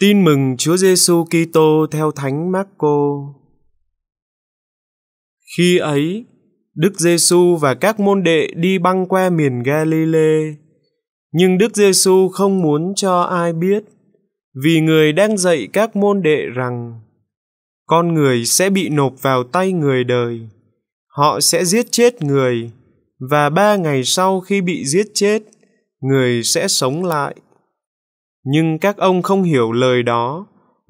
Tin mừng Chúa Giêsu Kitô theo Thánh Marco. Khi ấy, Đức Giêsu và các môn đệ đi băng qua miền Galilee, nhưng Đức Giêsu không muốn cho ai biết, vì người đang dạy các môn đệ rằng con người sẽ bị nộp vào tay người đời, họ sẽ giết chết người và ba ngày sau khi bị giết chết, người sẽ sống lại nhưng các ông không hiểu lời đó,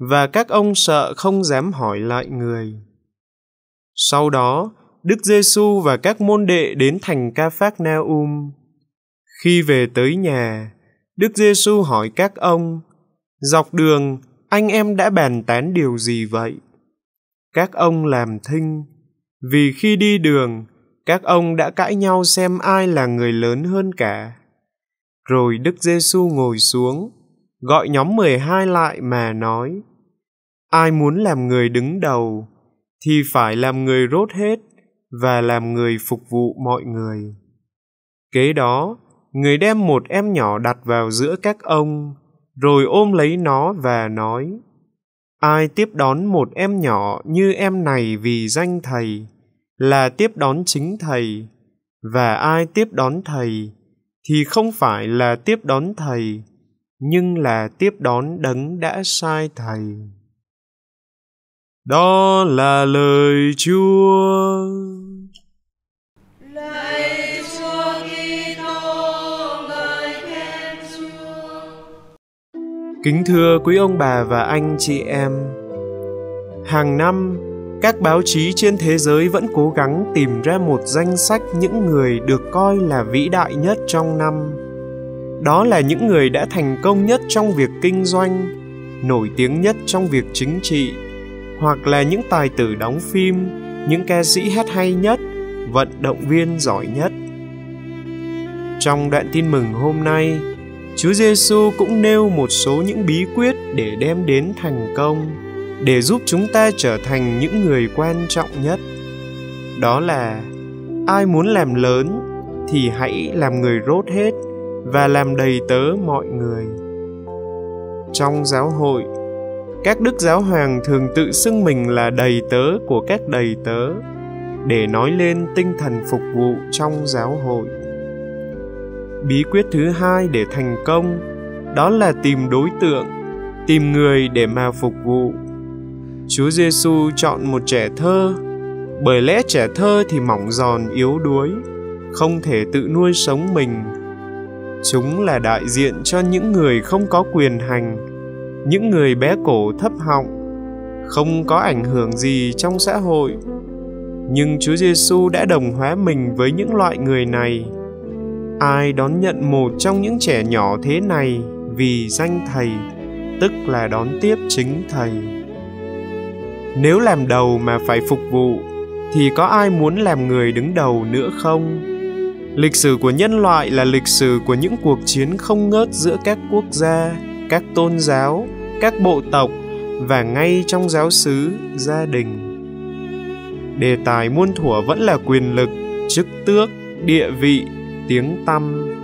và các ông sợ không dám hỏi lại người. Sau đó, đức giêsu và các môn đệ đến thành ca phác na um khi về tới nhà, đức giêsu hỏi các ông, dọc đường, anh em đã bàn tán điều gì vậy? Các ông làm thinh, vì khi đi đường, các ông đã cãi nhau xem ai là người lớn hơn cả. Rồi đức giêsu ngồi xuống gọi nhóm 12 lại mà nói, ai muốn làm người đứng đầu thì phải làm người rốt hết và làm người phục vụ mọi người. Kế đó, người đem một em nhỏ đặt vào giữa các ông, rồi ôm lấy nó và nói, ai tiếp đón một em nhỏ như em này vì danh thầy là tiếp đón chính thầy, và ai tiếp đón thầy thì không phải là tiếp đón thầy nhưng là tiếp đón đấng đã sai thầy. Đó là lời chúa. Lạy Chúa Kitô, ngợi khen Chúa. kính thưa quý ông bà và anh chị em hàng năm các báo chí trên thế giới vẫn cố gắng tìm ra một danh sách những người được coi là vĩ đại nhất trong năm đó là những người đã thành công nhất trong việc kinh doanh, nổi tiếng nhất trong việc chính trị, hoặc là những tài tử đóng phim, những ca sĩ hát hay nhất, vận động viên giỏi nhất. Trong đoạn tin mừng hôm nay, chúa giêsu cũng nêu một số những bí quyết để đem đến thành công, để giúp chúng ta trở thành những người quan trọng nhất. Đó là, ai muốn làm lớn thì hãy làm người rốt hết và làm đầy tớ mọi người. Trong giáo hội, các đức giáo hoàng thường tự xưng mình là đầy tớ của các đầy tớ để nói lên tinh thần phục vụ trong giáo hội. Bí quyết thứ hai để thành công, đó là tìm đối tượng, tìm người để mà phục vụ. Chúa giêsu chọn một trẻ thơ, bởi lẽ trẻ thơ thì mỏng giòn, yếu đuối, không thể tự nuôi sống mình chúng là đại diện cho những người không có quyền hành, những người bé cổ thấp họng, không có ảnh hưởng gì trong xã hội. Nhưng chúa giêsu đã đồng hóa mình với những loại người này. Ai đón nhận một trong những trẻ nhỏ thế này vì danh thầy, tức là đón tiếp chính thầy? Nếu làm đầu mà phải phục vụ, thì có ai muốn làm người đứng đầu nữa không? Lịch sử của nhân loại là lịch sử của những cuộc chiến không ngớt giữa các quốc gia, các tôn giáo, các bộ tộc và ngay trong giáo xứ, gia đình. Đề tài muôn thuở vẫn là quyền lực, chức tước, địa vị, tiếng tăm.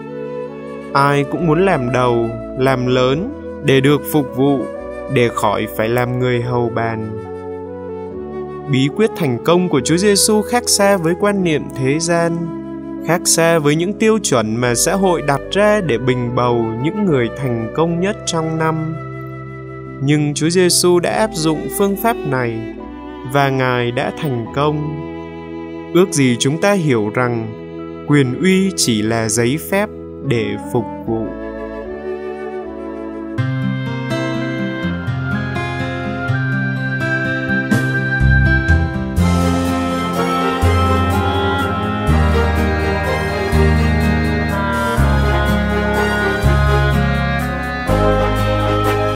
Ai cũng muốn làm đầu, làm lớn để được phục vụ, để khỏi phải làm người hầu bàn. Bí quyết thành công của Chúa Giêsu khác xa với quan niệm thế gian khác xa với những tiêu chuẩn mà xã hội đặt ra để bình bầu những người thành công nhất trong năm nhưng Chúa Giêsu đã áp dụng phương pháp này và Ngài đã thành công. Ước gì chúng ta hiểu rằng quyền uy chỉ là giấy phép để phục vụ